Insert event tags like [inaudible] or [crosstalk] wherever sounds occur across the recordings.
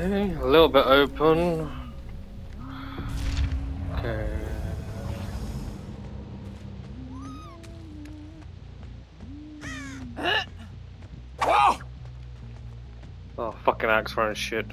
Okay, a little bit open. Okay. Oh, fucking axe throwing shit.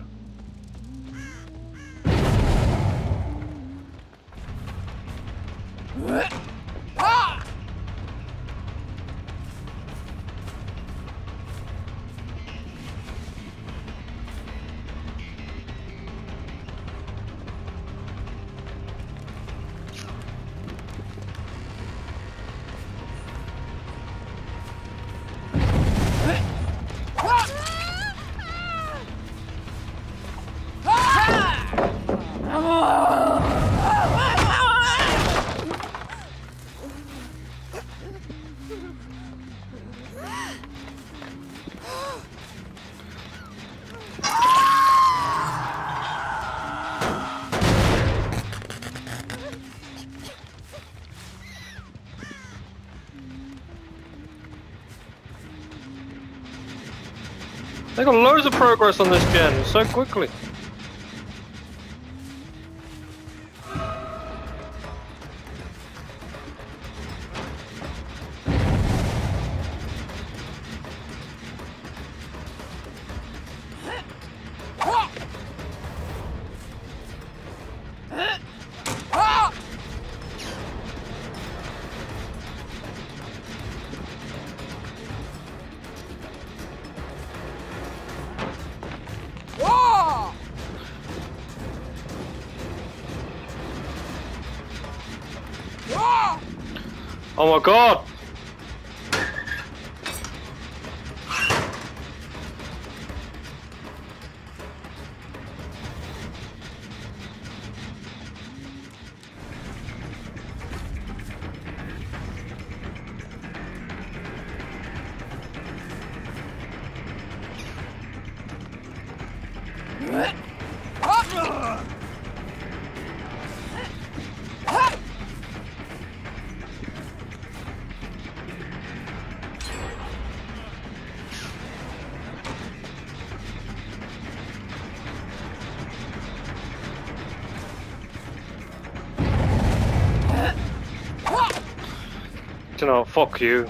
They got loads of progress on this gen so quickly. Oh my god! You know, fuck you.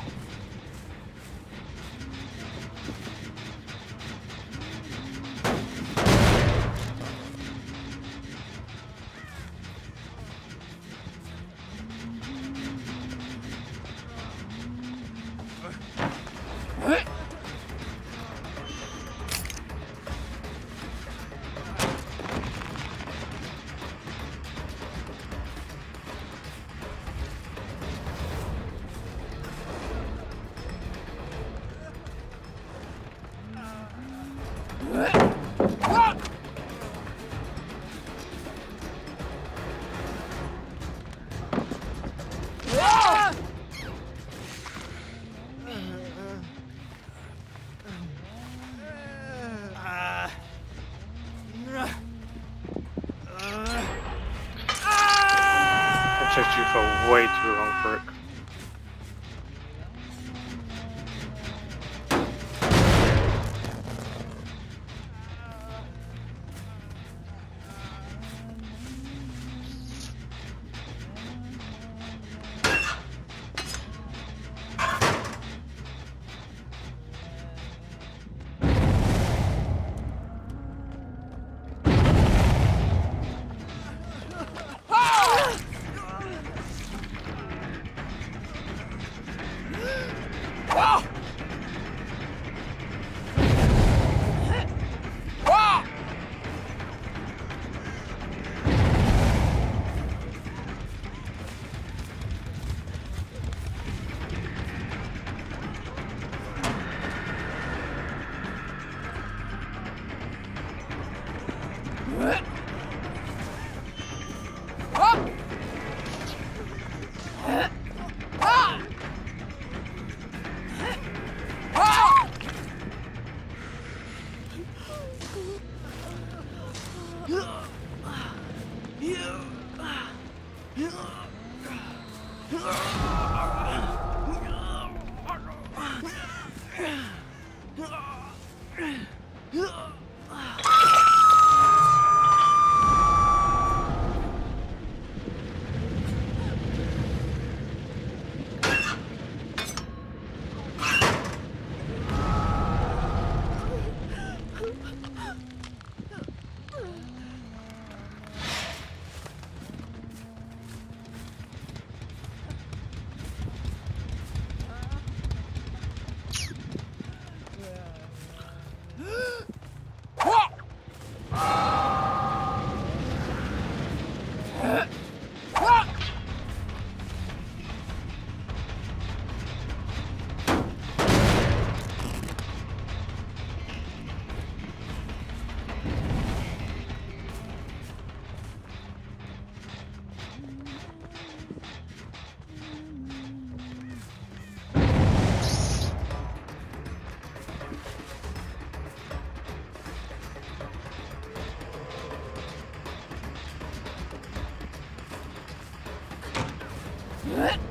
Huh?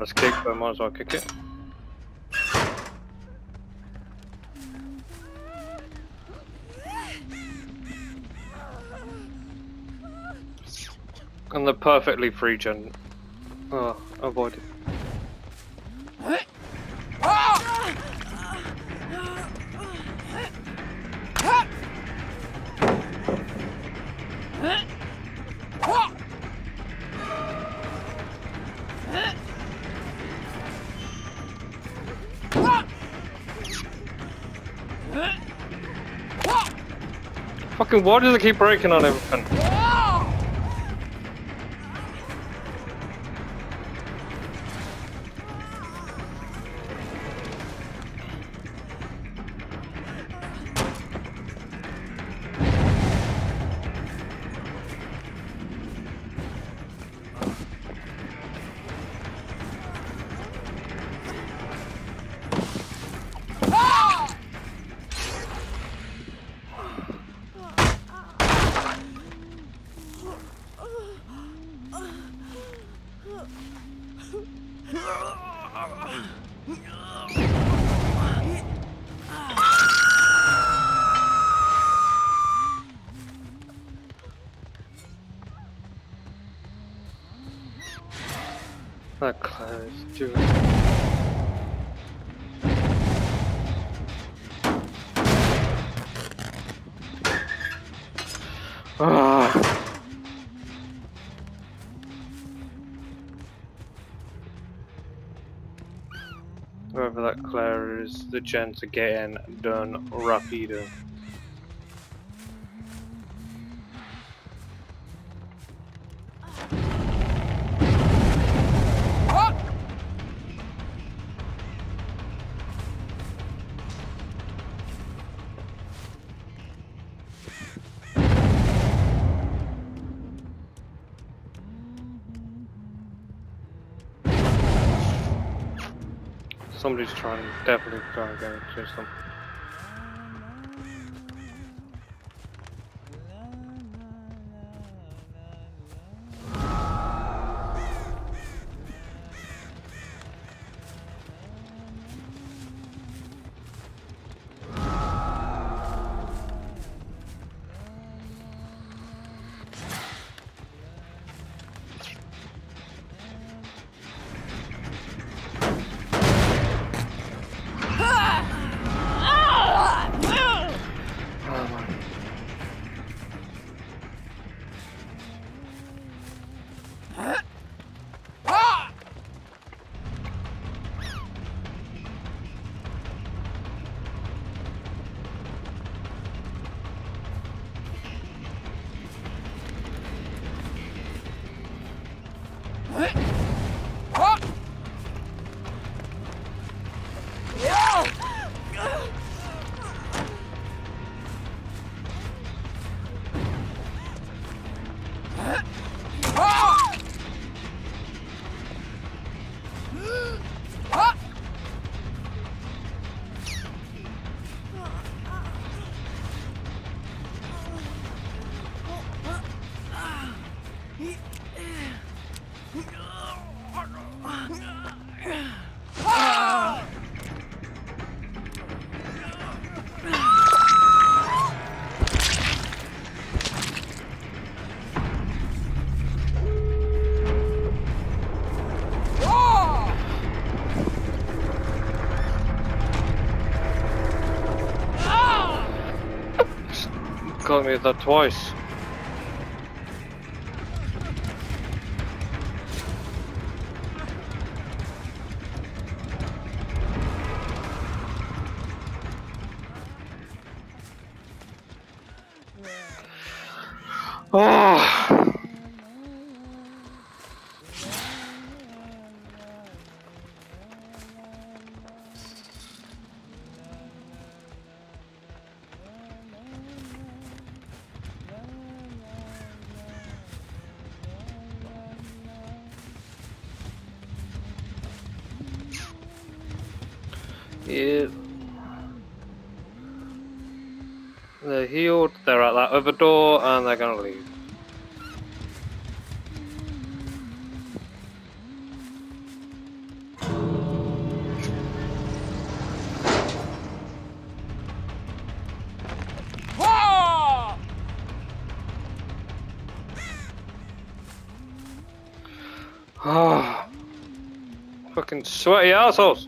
Pointless kick, but I might as well kick it. And the perfectly free gen. Oh, avoided. Fucking why does it keep breaking on everything? That close, dude. Ah. Whoever that Claire is, the gens are getting done rapido. Somebody's trying, definitely trying to get into them. called me that twice. Yeah. They're healed, they're at that other door, and they're gonna leave. Ah, [sighs] fucking sweaty assholes.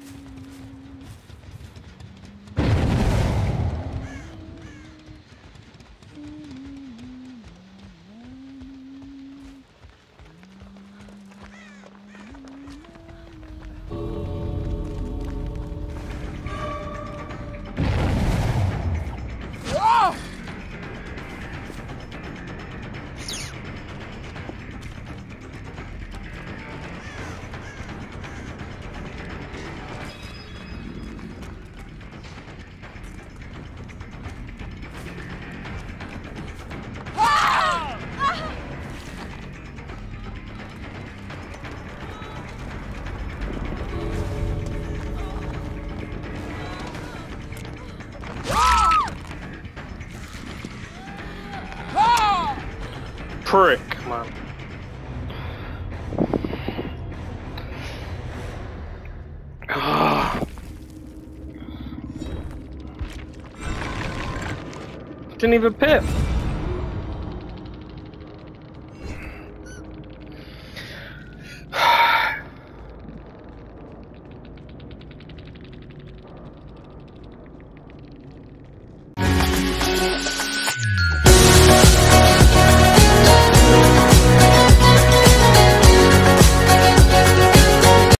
Prick, man. [sighs] Didn't even pip.